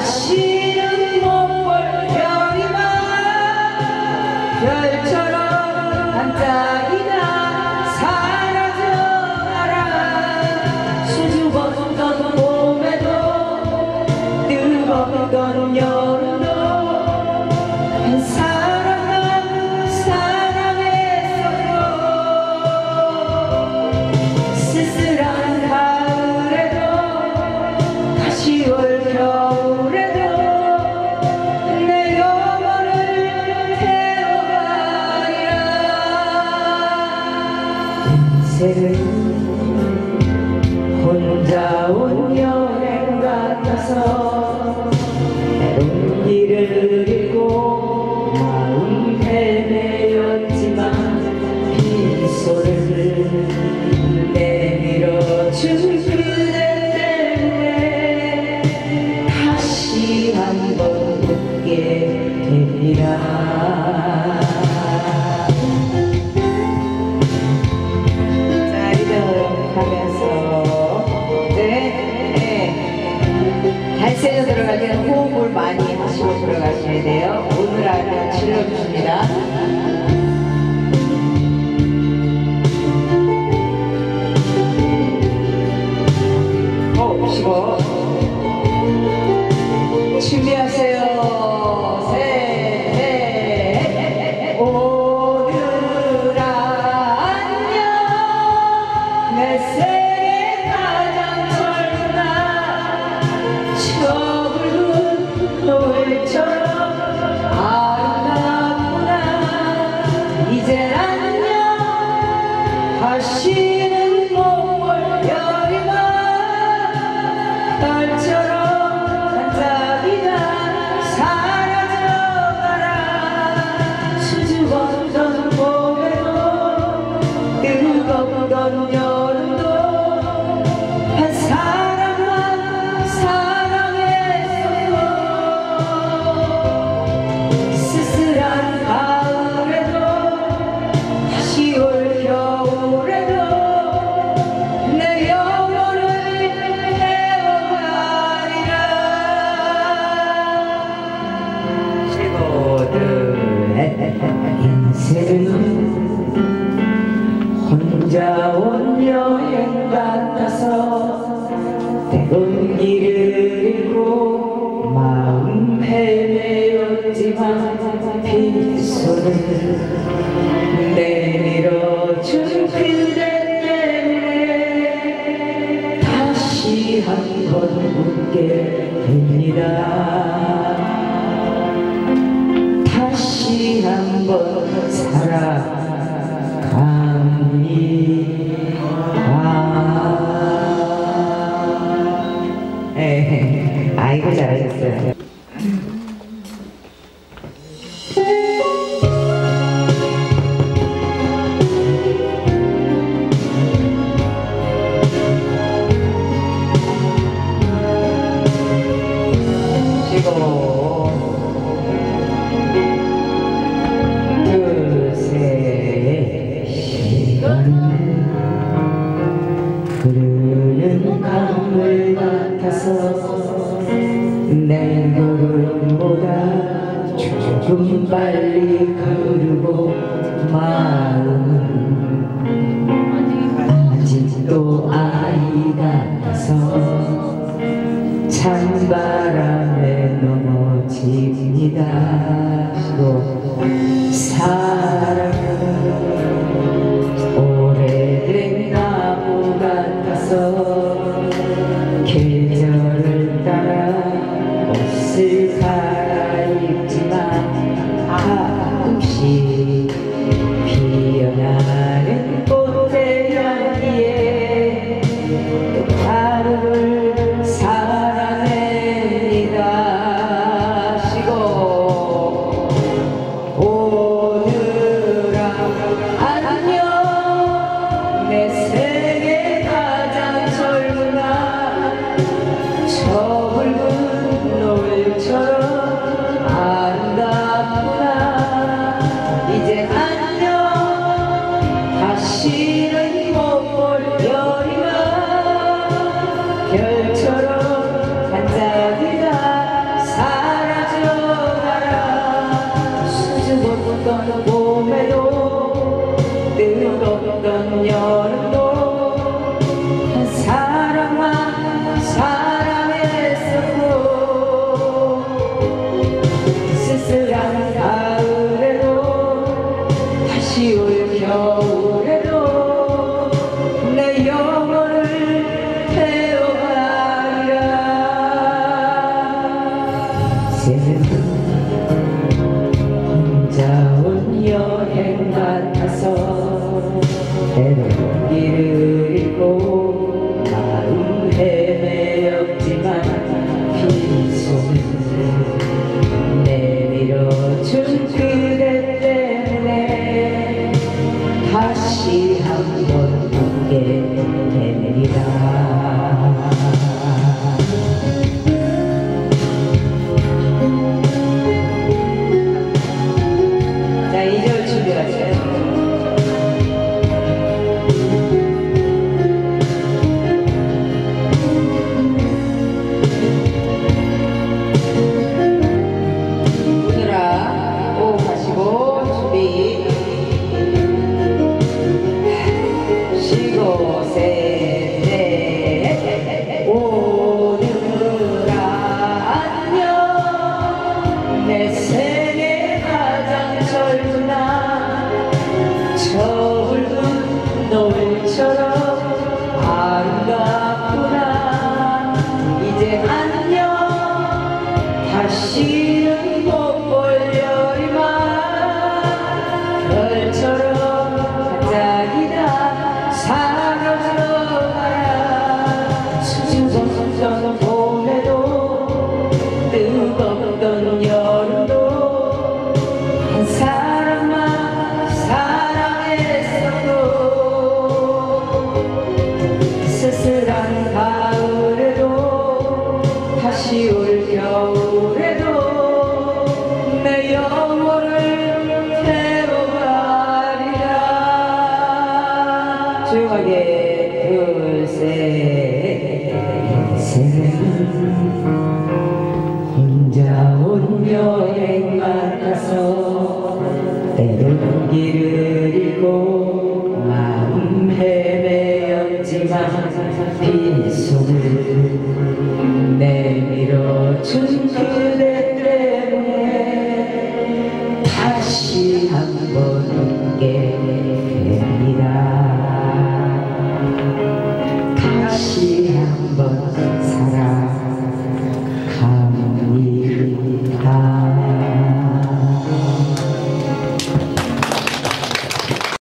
心。 인생은 혼자 온 여행 같아서 온 길을 때론 길을 잃고 마음 헤매었지만 빗소를 내밀어준 그대 때문에 다시 한 번 웃게 됩니다. 다시 한번 yeah. 빨리 걸고 마음 아직도 아이 같아서 찬바 Oh. 여행 맡아서 때론 길을 잃고 마음 헤매었지만 빈손을 내밀어준 그대 때문에 다시 한번 웃게